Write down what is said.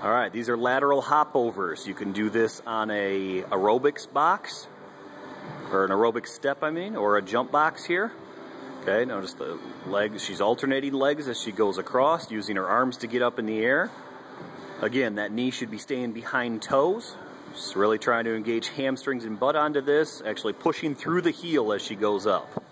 All right, these are lateral hopovers. You can do this on a aerobics box, or an aerobic step, I mean, or a jump box here. Okay, notice the legs, she's alternating legs as she goes across, using her arms to get up in the air. Again, that knee should be staying behind toes. Just really trying to engage hamstrings and butt onto this, actually pushing through the heel as she goes up.